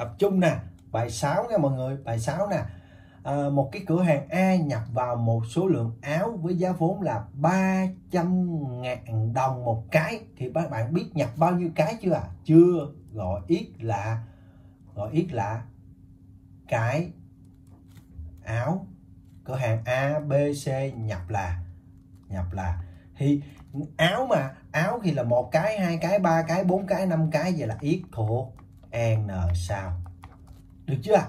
tập trung nè bài 6 nha mọi người bài 6 nè. À, một cái cửa hàng A nhập vào một số lượng áo với giá vốn là 300 ngàn đồng một cái. Thì các bạn biết nhập bao nhiêu cái chưa à chưa. Gọi ít là gọi ít là cái áo. Cửa hàng A B C nhập là nhập là. Thì áo mà áo thì là một cái hai cái ba cái bốn cái năm cái vậy là ít thuộc n sao? Được chưa?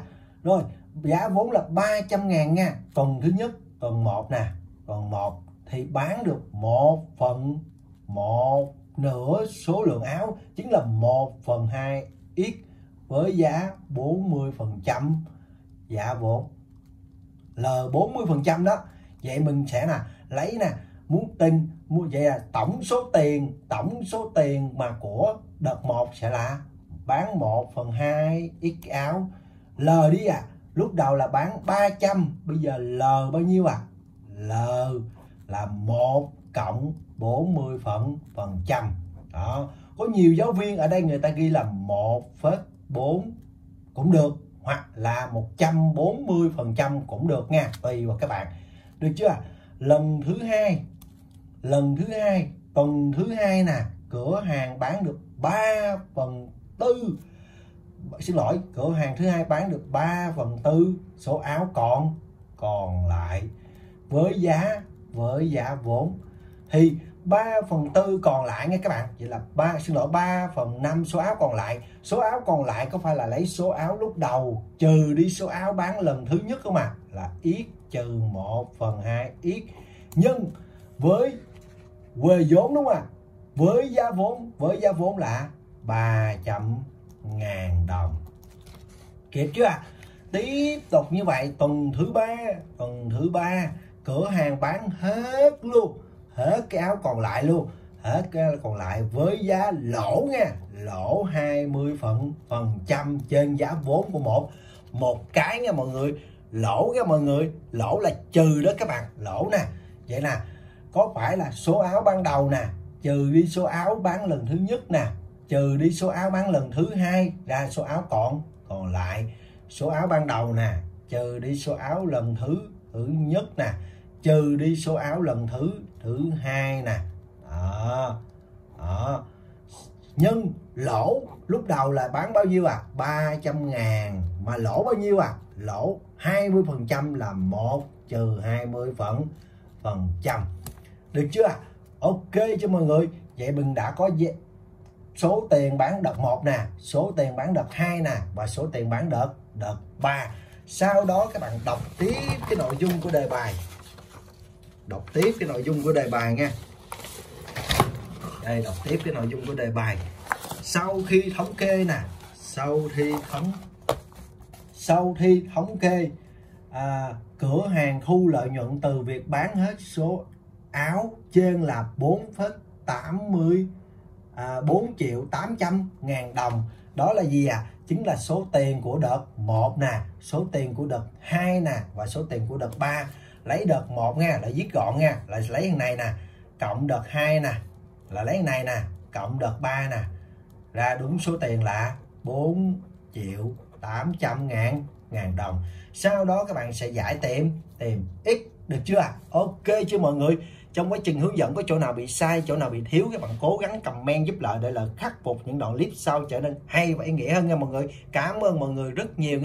Rồi, giá vốn là 300 ngàn nha. Tuần thứ nhất, tuần 1 nè. Tuần 1 thì bán được 1 phần 1 nửa số lượng áo, chính là 1 phần 2 x với giá 40 phần trăm giá vốn. L 40 phần trăm đó, vậy mình sẽ nè, lấy nè, muốn tin, mua, vậy là tổng số tiền, tổng số tiền mà của đợt 1 sẽ là bán 1 phần 2 x áo. L đi à. Lúc đầu là bán 300 bây giờ L bao nhiêu à? L là 1 cộng 40 phần phần trăm. Đó. Có nhiều giáo viên ở đây người ta ghi là 1,4 cũng được hoặc là 140 phần trăm cũng được nha tùy vào các bạn. Được chưa? Lần thứ hai lần thứ hai tuần thứ hai nè cửa hàng bán được 3 phần tư. Xin lỗi, cửa hàng thứ hai bán được 3 phần tư số áo còn. Còn lại, với giá với giá vốn. Thì 3 phần tư còn lại nha các bạn. Vậy là ba xin lỗi 3 phần 5 số áo còn lại. Số áo còn lại có phải là lấy số áo lúc đầu, trừ đi số áo bán lần thứ nhất không à? Là ít trừ 1 phần 2 ít. Nhưng với quê vốn đúng không ạ? À? với giá vốn, với giá vốn là 300 ngàn đồng. Kịp chưa ạ? Tiếp tục như vậy, tuần thứ ba, tuần thứ ba, cửa hàng bán hết luôn, hết cái áo còn lại luôn, hết cái còn lại với giá lỗ nha, lỗ 20 phần phần trăm trên giá vốn của một. Một cái nha mọi người, lỗ nha mọi người, lỗ là trừ đó các bạn, lỗ nè. Vậy nè có phải là số áo ban đầu nè, trừ đi số áo bán lần thứ nhất nè trừ đi số áo bán lần thứ hai ra số áo còn còn lại. Số áo ban đầu nè, trừ đi số áo lần thứ thứ nhất nè. Trừ đi số áo lần thứ thứ hai nè. Đó đó. Nhân lỗ lúc đầu là bán bao nhiêu à? 300 ngàn. Mà lỗ bao nhiêu à? Lỗ 20 phần trăm là một trừ 20 phần phần trăm. Được chưa? Ok cho mọi người. Vậy mình đã có số tiền bán đợt 1 nè số tiền bán đợt 2 nè và số tiền bán đợt đợt 3 sau đó các bạn đọc tiếp cái nội dung của đề bài. Đọc tiếp cái nội dung của đề bài nha. Đây đọc tiếp cái nội dung của đề bài. Sau khi thống kê nè sau khi thống sau khi thống kê à, cửa hàng thu lợi nhuận từ việc bán hết số áo trên là 4,80 à, 4 triệu 800 ngàn đồng. Đó là gì à chính là số tiền của đợt 1 nè số tiền của đợt 2 nè và số tiền của đợt 3 lấy đợt 1 nha là viết gọn nha là lấy thằng này nè cộng đợt 2 nè là lấy thằng này nè cộng đợt 3 nè. Ra đúng số tiền là 4 triệu 800 ngàn ngàn đồng. Sau đó các bạn sẽ giải tìm tìm x được chưa ạ? À? ok chưa mọi người. Trong quá trình hướng dẫn có chỗ nào bị sai, chỗ nào bị thiếu, các bạn cố gắng comment giúp lợi để là khắc phục những đoạn clip sau trở nên hay và ý nghĩa hơn nha mọi người. Cảm ơn mọi người rất nhiều.